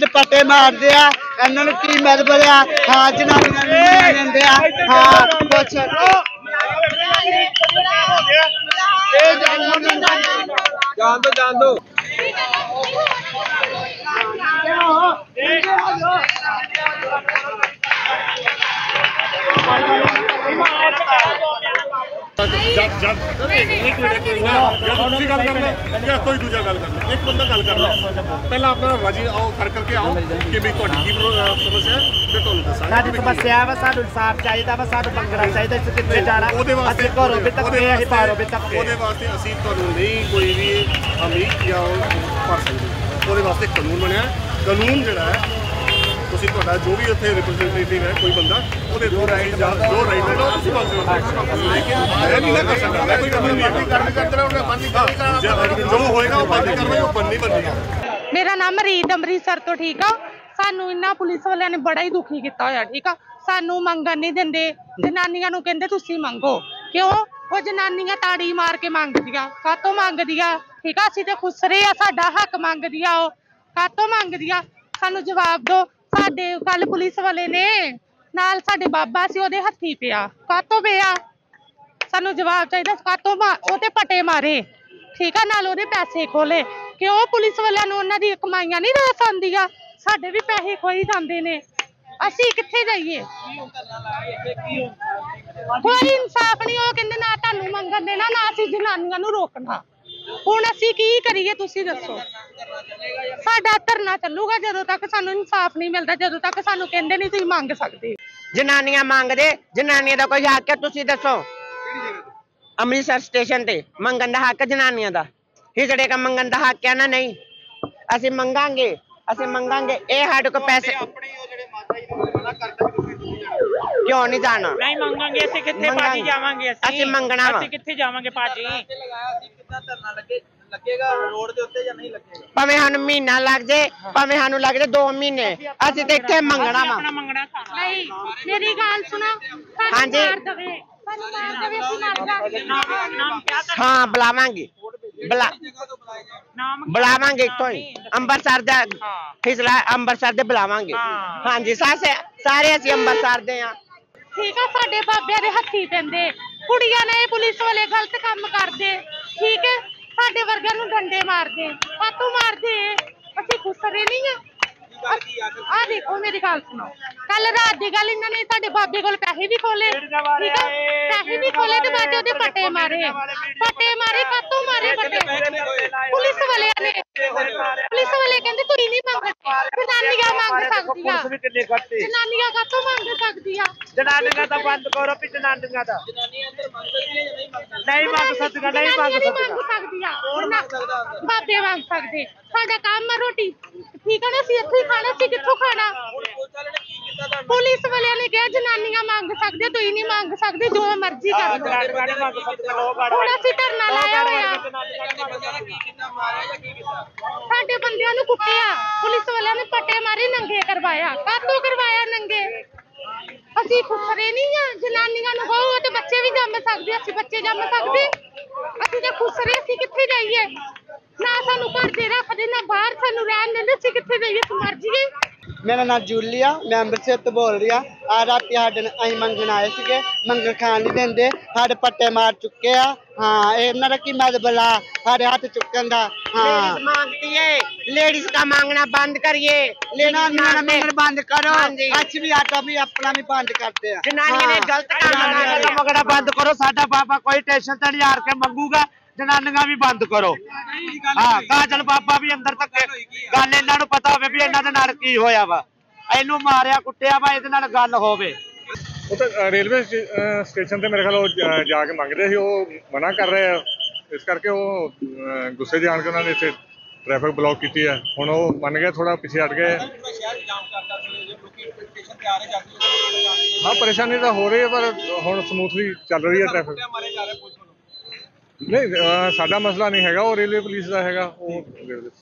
ਸਾਡੇ ਪੱਟੇ ਮਾਰਦੇ ਆ ਇਹਨਾਂ ਨੂੰ ਕੀ ਮਿਲ ਬਲਿਆ ਹਾਂ ਜਨਾਨੀਆਂ ਨੂੰ ਦਿੰਦੇ ਆ। ਹਾਂ ਕੁਛ ਜਾਣ ਦੋ ਜਾਣ ਦੋ। ਜਦ ਜਦ ਇੱਕ ਮਿੰਟ ਇੱਕ ਮਿੰਟ ਨਾ, ਜਦ ਤੁਸੀਂ ਗੱਲ ਕਰਨਾ ਜਾਂ ਕੋਈ ਦੂਜਾ ਗੱਲ ਕਰਨਾ। ਇੱਕ ਬੰਦਾ ਗੱਲ ਕਰਨਾ ਪਹਿਲਾਂ ਆਪਣਾ ਰਾਜੀ ਆਓ ਕਰ ਕਰਕੇ ਆਓ ਕਿ ਵੀ ਤੁਹਾਡੀ ਕੀ ਪ੍ਰੋ- ਅਹ ਸਮੱਸਿਆ ਹੈ ਤੇ ਤੁਹਾਨੂੰ ਦੱਸਾਂਗੇ ਸਾਡੀ ਵੀ ਕੀ- ਸਮੱਸਿਆ ਵਾ ਸਾਨੂੰ ਇਨਸਾਫ ਚਾਹੀਦਾ ਵਾ ਸਾਨੂੰ ਮੰਗਣਾ ਚਾਹੀਦਾ ਇਸ ਕਿੱਥੇ ਜਾਣਾ। ਉਹਦੇ ਵਾਸਤੇ ਅਸੀਂ ਘਰੋਂ ਵੀ ਧੱਕੇ ਅਸੀਂ ਬਾਹਰੋਂ ਵੀ ਧੱਕੇ ਉਹਦੇ ਵਾਸਤੇ ਅਸੀਂ ਤੁਹਾਨੂੰ ਨਹੀਂ ਕੋਈ ਵੀ ਅਮੀਰ ਜਾਂ ਉਹ ਭਰ ਸਕਦੇ। ਉਹਦੇ ਵਾਸਤੇ ਕਾਨੂੰਨ ਬਣਿਆ। ਕਾਨੂੰਨ ਜਿਹੜਾ ਹੈ ਤੁਸੀਂ ਤੁਹਾਡਾ ਜੋ ਵੀ ਉੱਥੇ ਰਿਪਰੈਜ਼ੈਂਟੇਟਿਵ ਹੈ ਕੋਈ ਬੰਦਾ ਉਹਦੇ ਦੋ ਰਾਈਟ ਜਾਂ ਦੋ ਰਾਈਟ ਹੈ ਉਹ ਤੁਸੀਂ ਬੰਦ ਮੈਂ ਨਹੀਂ ਨਾ ਕਰ ਸਕਦਾ ਮੈਂ ਕੋਈ ਕਾਨੂੰਨ ਨਹੀਂ ਕਰਨ ਕਰਦੇ ਉਹਨੇ ਬੰਦ ਨਹੀਂ ਕਰਨਾ ਜੋ ਹੋਏਗਾ ਉਹ ਬੰਦ ਕਰਨਾ ਉਹ ਬੰਦ ਨਹੀਂ ਬੰਦੀ ਮੇਰਾ ਨਾਮ ਰੀਤ ਅੰਮ੍ਰਿਤਸਰ ਤੋਂ ਠੀਕ ਆ? ਸਾਨੂੰ ਇਹਨਾਂ ਪੁਲਿਸ ਵਾਲਿਆਂ ਨੇ ਬੜਾ ਹੀ ਦੁਖੀ ਕੀਤਾ ਹੋਇਆ ਠੀਕ ਆ? ਸਾਨੂੰ ਮੰਗਣ ਨਹੀਂ ਦਿੰਦੇ। ਜਨਾਨੀਆਂ ਨੂੰ ਕਹਿੰਦੇ ਤੁਸੀਂ ਮੰਗੋ। ਕਿਉਂ? ਉਹ ਜਨਾਨੀਆਂ ਤਾੜੀ ਮਾਰ ਕੇ ਮੰਗਦੀਆਂ। ਕਾਤੋਂ ਮੰਗਦੀਆਂ? ਠੀਕ ਆ? ਅਸੀਂ ਤੇ ਖੁਸਰੇ ਆ ਸਾਡਾ ਹੱਕ ਮੰਗਦੀਆਂ ਉਹ। ਕਾਤੋਂ ਮੰਗਦੀਆਂ? ਸਾਨੂੰ ਜਵਾਬ ਦਿਓ। ਸਾਡੇ ਕੱਲ ਪੁਲਿਸ ਵਾਲੇ ਨੇ, ਨਾਲ ਸਾਡੇ ਬਾਬਾ ਸੀ, ਉਹਦੇ ਹੱਥੀ ਪਿਆ। ਕਾਤੋਂ ਪਿਆ? ਸਾਨੂੰ ਜਵਾਬ ਚਾਹੀਦਾ ਕਾਤੋਂ ਉਹ ਪਟੇ ਮਾਰੇ। ਠੀਕ ਆ, ਨਾਲ ਉਹਦੇ ਪੈਸੇ ਖੋਲੇ। ਕਿ ਉਹ ਪੁਲਿਸ ਵਾਲਿਆਂ ਨੂੰ ਉਹਨਾਂ ਦੀ ਕਮਾਈਆਂ ਨਹੀਂ ਰਾਸ ਆਉਂਦੀਆਂ, ਸਾਡੇ ਵੀ ਪੈਸੇ ਖੋਈ ਜਾਂਦੇ ਨੇ। ਅਸੀਂ ਕਿੱਥੇ ਜਾਈਏ? ਕੋਈ ਇਨਸਾਫ ਨਹੀਂ, ਉਹ ਕਹਿੰਦੇ ਨਾ ਤੁਹਾਨੂੰ ਮੰਗਣ ਦੇਣਾ, ਨਾ ਅਸੀਂ ਜਨਾਨੀਆਂ ਨੂੰ ਰੋਕਣਾ। ਹੁਣ ਅਸੀਂ ਕੀ ਕਰੀਏ ਤੁਸੀਂ ਦੱਸੋ? ਸਾਡਾ ਧਰਨਾ ਚੱਲੂਗਾ ਜਦੋਂ ਤੱਕ ਸਾਨੂੰ ਇਨਸਾਫ ਨਹੀਂ ਮਿਲਦਾ ਜਦੋਂ ਤੱਕ ਸਾਨੂੰ ਕਹਿੰਦੇ ਨਹੀਂ ਤੁਸੀਂ ਮੰਗ ਸਕਦੇ। ਜਨਾਨੀਆਂ ਮੰਗਦੇ ਜਨਾਨੀਆਂ ਦਾ ਕੋਈ ਹੱਕ ਹੈ ਤੁਸੀਂ ਦੱਸੋ? ਅੰਮ੍ਰਿਤਸਰ ਸਟੇਸ਼ਨ ਤੇ ਮੰਗਣ ਦਾ ਹੱਕ ਜਨਾਨੀਆਂ ਦਾ। ਹਿਜੜੇ ਕਾ ਮੰਗਣ ਦਾ ਹੱਕ ਹੈ ਨਾ ਨਹੀਂ? ਅਸੀਂ ਮੰਗਾਂਗੇ ਅਸੀਂ ਮੰਗਾਂਗੇ। ਇਹ ਸਾਡੇ ਕੋ ਪੈਸੇ ਕਿਉਂ ਨਹੀਂ ਜਾਣਾ? ਨਹੀਂ ਮੰਗਾਂਗੇ ਅਸੀਂ ਕਿੱਥੇ। ਭਾਜੀ ਜਾਵਾਂਗੇ ਅਸੀਂ? ਅਸੀਂ ਮੰਗਣਾ। ਅਸੀਂ ਕਿੱਥੇ ਜਾਵਾਂਗੇ ਭਾਜੀ ਭਾਵੇਂ ਸਾਨੂੰ ਮਹੀਨਾ ਲੱਗ ਜੇ ਭਾਵੇਂ ਸਾਨੂੰ ਲੱਗ ਜੇ 2 ਮਹੀਨੇ ਅਸੀਂ ਤੇ ਇੱਥੇ ਮੰਗਣਾ ਵਾ। ਆਪਣਾ ਮੰਗਣਾ ਖਾਣਾ ਨਹੀਂ ਮੇਰੀ ਗੱਲ ਸੁਣੋ ਸਾਨੂੰ ਹਾਂਜੀ। ਮਾਰ ਦੇਵੇ। ਸਾਨੂੰ ਮਾਰ ਦੇਵੇ ਅਸੀਂ ਮਰ ਜਾਵਾਂਗੇ। ਨਾਮ ਨਾਮ ਕਿਆ ਕਰ ਹਾਂ ਬੁਲਾਵਾਂਗੇ। ਬੁਲਾ ਨਾਮ ਕੀ? ਬੁਲਾਵਾਂਗੇ ਇੱਥੋਂ ਹੀ। ਅੰਮ੍ਰਿਤਸਰ ਦਾ। ਫਿਸਲਾ ਅੰਮ੍ਰਿਤਸਰ ਦੇ ਬੁਲਾਵਾਂਗੇ। ਹਾਂ। ਹਾਂਜੀ ਸਾਰੇ ਸਾਰੇ ਅਸੀਂ ਅੰਮ੍ਰਿਤਸਰ ਦੇ ਆ ਠੀਕ ਆ ਸਾਡੇ ਬਾਬਿਆਂ ਦੇ ਹੱਥੀ ਪੈਂਦੇ। ਕੁੜੀਆਂ ਨੇ ਪੁਲਿਸ ਵਾਲੇ ਗਲਤ ਕੰਮ ਕਰਦੇ ਠੀਕ ਹੈ ਸਾਡੇ ਵਰਗਿਆਂ ਨੂੰ ਡੰਡੇ ਮਾਰਦੇ ਕਾਤੋਂ ਮਾਰਦੇ ਅਸੀਂ ਖੁਸਰੇ ਨਹੀਂ ਆ। ਆ ਦੇਖੋ ਮੇਰੀ ਗੱਲ ਸੁਣੋ। ਕੱਲ ਰਾਤ ਦੀ ਗੱਲ ਇਹਨਾਂ ਨੇ ਸਾਡੇ ਬਾਬੇ ਕੋਲ ਪੈਸੇ ਵੀ ਖੋਲੇ ਠੀਕ ਆ? ਪੈਸੇ ਵੀ ਖੋਲੇ ਤੇ ਬਾਅਦ 'ਚ ਉਹਦੇ ਪੱਟੇ ਮਾਰੇ। ਪੱਟੇ ਮਾਰੇ ਕਾਤੋਂ ਮਾਰੇ ਪੱਟੇ ਪੁਲਿਸ ਵਾਲਿਆਂ ਨੇ ਪੁਲਿਸ ਵਾਲੇ ਕਹਿੰਦੇ ਤੁਸੀਂ ਨਹੀਂ ਮੰਗਦੇ। ਜਨਾਨੀਆਂ ਮੰਗ ਖੱਟੇ। ਜਨਾਨੀਆਂ ਕਾਤੋਂ ਮੰਗ ਸਕਦੀਆਂ ਜਨਾਨੀਆਂ ਦਾ ਬੰਦ ਕਰੋ ਵੀ ਜਨਾਨੀਆਂ ਦਾ। ਨਹੀਂ ਮੰਗ ਸਕਦੀਆਂ ਨਹੀਂ ਮੰਗ ਸਕਦੀਆਂ ਬਾਬੇ ਮੰਗ ਸਕਦੇ। ਸਾਡਾ ਕੰਮ ਆ ਰੋਟੀ। ਠੀਕ ਆ ਨਾ ਅਸੀਂ ਇੱਥੇ ਹੀ ਖਾਣਾ ਸੀ ਕਿੱਥੋਂ ਖਾਣਾ? ਪੁਲਿਸ ਵਾਲਿਆਂ ਨੇ ਕਿਹਾ ਜਨਾਨੀਆਂ ਮੰਗ ਸਕਦੇ ਤੁਸੀਂ ਨਹੀਂ ਮੰਗ ਸਕਦੇ ਜੋ ਮਰਜ਼ੀ ਕਰ ਲਓ। ਹੁਣ ਅਸੀਂ ਧਰਨਾ ਲਾਇਆ ਹੋਇਆ। ਸਾਡੇ ਬੰਦਿਆਂ ਨੂੰ ਕੁੱਟਿਆ। ਪੁਲਿਸ ਵਾਲਿਆਂ ਨੇ ਪੱਟੇ ਮਾਰੇ ਨੰਗੇ ਕਰਵਾਇਆ। ਕਾਤੋਂ ਕਰਵਾਇਆ? ਅਸੀਂ ਖੁਸਰੇ ਨਹੀਂ ਆ ਜਨਾਨੀਆਂ ਨੂੰ ਕਹੋ ਤੇ ਬੱਚੇ ਵੀ ਜੰਮ ਸਕਦੇ ਅਸੀਂ ਬੱਚੇ ਜੰਮ ਸਕਦੇ। ਅਸੀਂ ਤਾਂ ਖੁਸਰੇ, ਅਸੀਂ ਕਿੱਥੇ ਜਾਈਏ? ਨਾ ਸਾਨੂੰ ਘਰ ਦੇ ਰੱਖਦੇ, ਨਾ ਬਾਹਰ ਸਾਨੂੰ ਰਹਿਣ ਦਿੰਦੇ, ਅਸੀਂ ਕਿੱਥੇ ਜਾਈਏ? ਅਸੀਂ ਮਰ ਜਾਈਏ। मेरा नाम जूली आ मैं अमृतसर तो बोल रही हाँ। आ रात हाडे अं मंगन आए थे मंगन खान नहीं देंगे हाड़ पट्टे मार चुके आ हाँ, हाँ इन्होंने की मद बला। हाड़े हाथ चुकन का हाँ। मांगती है लेडीज़ का मांगना बंद करिए। बंद करो। हाँ अच भी आटा भी अपना भी बंद करते हैं। हाँ। गलत करो साढ़ा पापा कोई टेंशन तो नहीं हार के मंगूगा। ਜਨਾਨੀਆਂ ਵੀ ਬੰਦ ਕਰੋ। ਹਾਂ, ਕਾਜਲ ਬਾਬਾ ਵੀ ਅੰਦਰ ਤੱਕ। ਗੱਲ ਇਹਨਾਂ ਨੂੰ ਪਤਾ ਹੋਵੇ ਵੀ ਇਹਨਾਂ ਦੇ ਨਾਲ ਕੀ ਹੋਇਆ ਵਾ। ਇਹਨੂੰ ਮਾਰਿਆ, ਕੁੱਟਿਆ ਵਾ, ਇਹਦੇ ਨਾਲ ਗੱਲ ਹੋਵੇ। ਉਹ ਤਾਂ ਰੇਲਵੇ ਸਟੇਸ਼ਨ ਤੇ ਮੇਰੇ ਖਿਆਲ ਉਹ ਜਾ ਕੇ ਮੰਗਦੇ ਸੀ, ਉਹ ਮਨਾ ਕਰ ਰਹੇ ਆ। ਇਸ ਕਰਕੇ ਉਹ ਗੁੱਸੇ ਜਾਣ ਕੇ ਉਹਨਾਂ ਨੇ ਇੱਥੇ ਟ੍ਰੈਫਿਕ ਬਲੌਕ ਕੀਤੀ ਹੈ ਹੁਣ ਉਹ ਮੰਨ ਗਏ ਥੋੜਾ ਪਿੱਛੇ ਹਟ ਗਏ। ਹਾਂ, ਪਰੇਸ਼ਾਨੀ ਤਾਂ ਹੋ ਰਹੀ ਹੈ ਪਰ ਹੁਣ ਸਮੂਥਲੀ ਚੱਲ ਰਹੀ ਹੈ ਟ੍ਰੈਫਿਕ। ਨਹੀਂ ਅ, ਸਾਡਾ ਮਸਲਾ ਨਹੀਂ ਹੈਗਾ ਉਹ ਰੇਲਵੇ ਪੁਲਿਸ ਦਾ ਹੈਗਾ ਉਹ